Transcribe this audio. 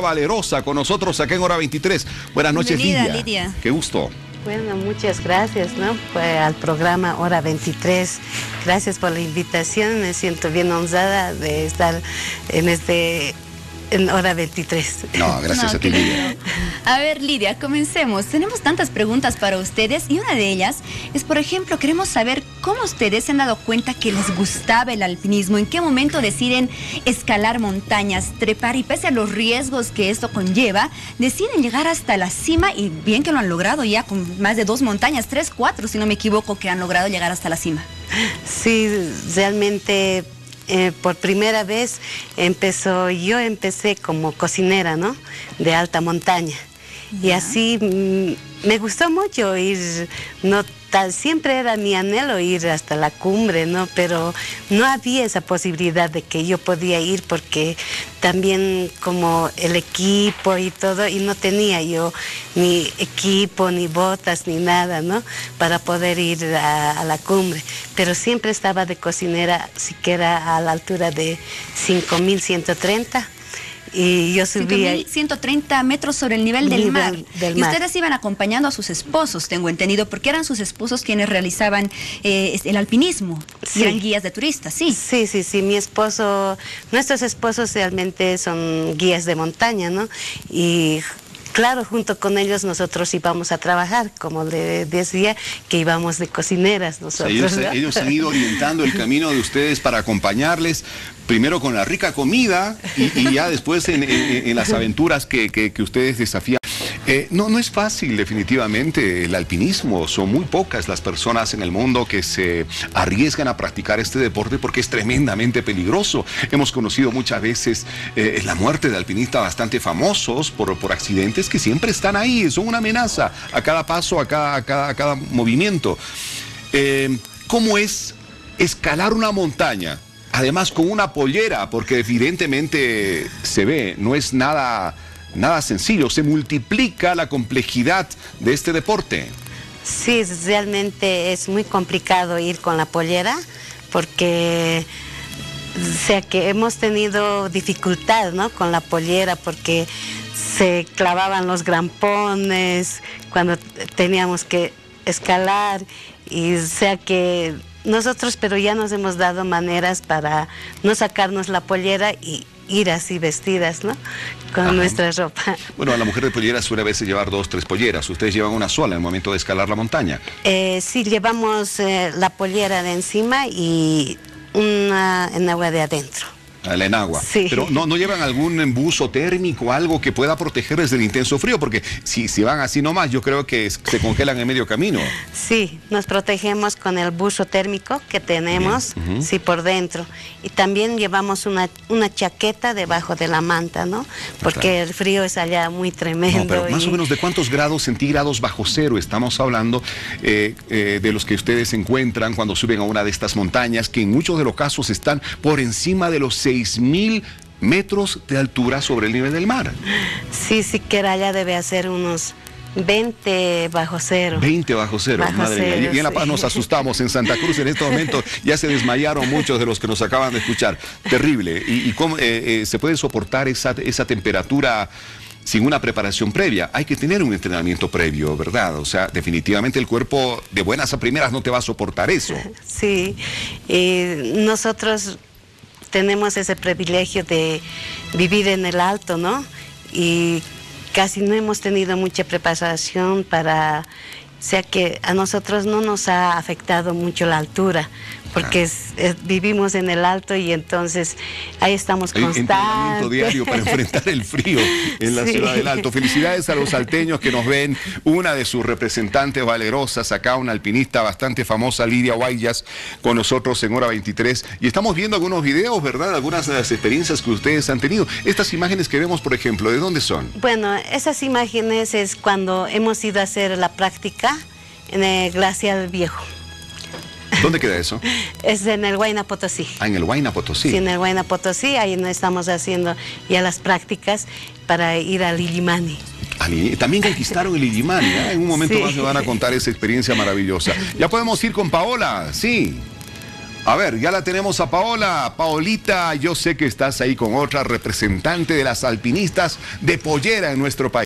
Valerosa con nosotros acá en Hora 23. Buenas noches, Lidia. Lidia. Qué gusto. Bueno, muchas gracias, ¿no? Pues al programa Hora 23. Gracias por la invitación. Me siento bien honrada de estar en este en Hora 23. No, gracias No, a ti, Lidia. A ver, Lidia, comencemos. Tenemos tantas preguntas para ustedes y una de ellas es, por ejemplo, queremos saber cómo ustedes se han dado cuenta que les gustaba el alpinismo, en qué momento deciden escalar montañas, trepar y pese a los riesgos que esto conlleva, deciden llegar hasta la cima y bien que lo han logrado ya con más de dos montañas, tres, cuatro, si no me equivoco, que han logrado llegar hasta la cima. Sí, realmente eh, por primera vez empezó, yo empecé como cocinera, ¿no? De alta montaña. Y así mm, me gustó mucho ir, no tal, siempre era mi anhelo ir hasta la cumbre, ¿no? Pero no había esa posibilidad de que yo podía ir porque también como el equipo y todo, y no tenía yo ni equipo, ni botas, ni nada, ¿no? Para poder ir a, a la cumbre. Pero siempre estaba de cocinera, siquiera a la altura de 5.130. Y yo subía... 5.130 metros sobre el nivel del mar. del y ustedes iban acompañando a sus esposos, tengo entendido, porque eran sus esposos quienes realizaban eh, el alpinismo. Sí. Y eran guías de turistas, sí. Sí, sí, sí, mi esposo, nuestros esposos realmente son guías de montaña, ¿no? Y claro, junto con ellos nosotros íbamos a trabajar, como le decía, que íbamos de cocineras nosotros. ellos, ¿no? ellos han ido orientando el camino de ustedes para acompañarles, primero con la rica comida y, y ya después en, en- en las aventuras que, que- que ustedes desafían. Eh, no, no es fácil definitivamente el alpinismo, son muy pocas las personas en el mundo que se arriesgan a practicar este deporte porque es tremendamente peligroso. Hemos conocido muchas veces eh, la muerte de alpinistas bastante famosos por, por accidentes que siempre están ahí, son una amenaza a cada paso, a cada, cada, cada movimiento. Eh, ¿Cómo es escalar una montaña? Además con una pollera, porque evidentemente se ve, no es nada, nada sencillo, se multiplica la complejidad de este deporte. Sí, realmente es muy complicado ir con la pollera porque sea que hemos tenido dificultad ¿no? con la pollera porque se clavaban los grampones cuando teníamos que escalar y o sea que nosotros pero ya nos hemos dado maneras para no sacarnos la pollera y ir así vestidas, ¿no? Con Ajá. nuestra ropa. Bueno, la mujer de pollera suele a veces llevar dos, tres polleras. Ustedes llevan una sola en el momento de escalar la montaña. Eh, sí, llevamos eh, la pollera de encima y una en agua de adentro. La enagua. Sí. Pero no, no llevan algún buzo térmico, algo que pueda protegerles del intenso frío, porque si, si van así nomás, yo creo que se congelan en medio camino. Sí, nos protegemos con el buzo térmico que tenemos, sí, por dentro. Y también llevamos una, una chaqueta debajo de la manta, ¿no? Porque Claro. el frío es allá muy tremendo. No, pero más o menos de cuántos grados centígrados bajo cero estamos hablando eh, eh, de los que ustedes encuentran cuando suben a una de estas montañas, que en muchos de los casos están por encima de los 6.000 metros de altura sobre el nivel del mar. Sí, siquiera allá debe hacer unos 20 bajo cero. 20 bajo cero, Bajo madre mía. Y en La sí. Paz nos asustamos. En Santa Cruz en este momento ya se desmayaron muchos de los que nos acaban de escuchar. Terrible. ¿Y, y cómo eh, eh, se puede soportar esa, esa temperatura? Sin una preparación previa, hay que tener un entrenamiento previo, ¿verdad? O sea, definitivamente el cuerpo de buenas a primeras no te va a soportar eso. Sí, y nosotros tenemos ese privilegio de vivir en el alto, ¿no? Y casi no hemos tenido mucha preparación para, o sea que a nosotros no nos ha afectado mucho la altura, porque es- es- vivimos en el alto y entonces ahí estamos entrenamiento constantes. diario para enfrentar el frío en la Sí. ciudad del Alto. Felicidades a los salteños que nos ven. Una de sus representantes valerosas, acá una alpinista bastante famosa, Lidia Guayas, con nosotros en hora 23. Y estamos viendo algunos videos, ¿verdad? Algunas de las experiencias que ustedes han tenido. Estas imágenes que vemos, por ejemplo, ¿de dónde son? Bueno, esas imágenes es cuando hemos ido a hacer la práctica en el Glacial Viejo. ¿Dónde queda eso? Es en el Huayna Potosí. Ah, en el Huayna Potosí. Sí, en el Huayna Potosí, ahí estamos haciendo ya las prácticas para ir al Illimani. Ni- También conquistaron el Illimani, ¿eh? En un momento Sí. más me van a contar esa experiencia maravillosa. Ya podemos ir con Paola, sí. A ver, ya la tenemos a Paola. Paolita, yo sé que estás ahí con otra representante de las alpinistas de pollera en nuestro país.